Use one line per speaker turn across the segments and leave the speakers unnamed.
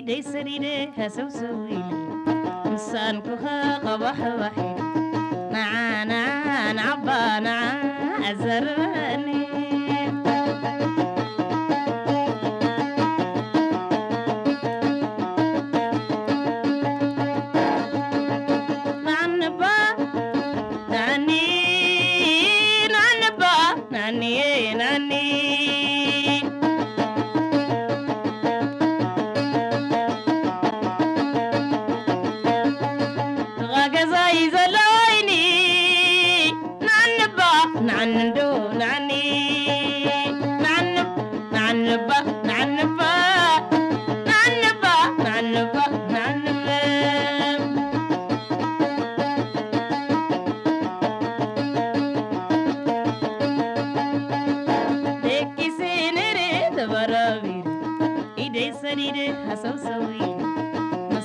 idhaysarire hasowsowile misaankuha qabaxbaxe nacaanacaan cabbaanaca azarane nacanaba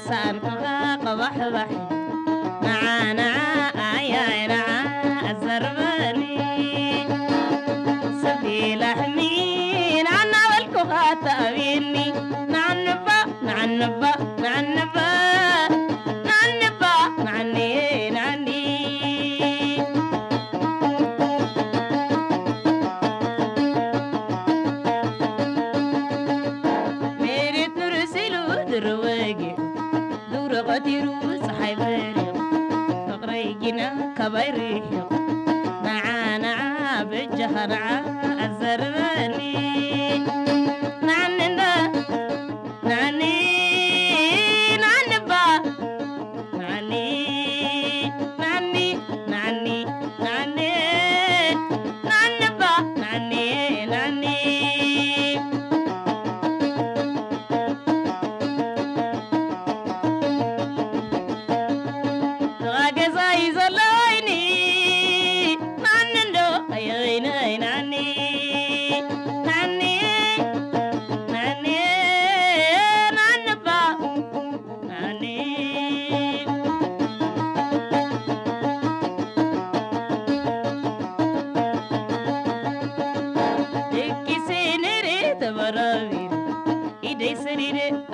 Masaan kuha qabax baxi معانا آيا نعا الزرباني سبيل حمين عنا والكفات أبيني نعنبا نعنبا نعنبا نعنبا نعني نعني ميري ترسلو درواجي دور قديرو صحيباري فقريجنا كبيريحو معانا بالجهر الزرباني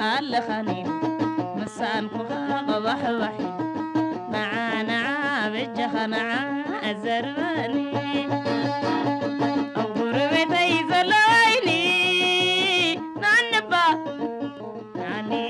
هل خنين مسالكو قبح وحي. نعا نعا بجخ نعا أزراني أغبر بيتي زلويني نعنبا نعني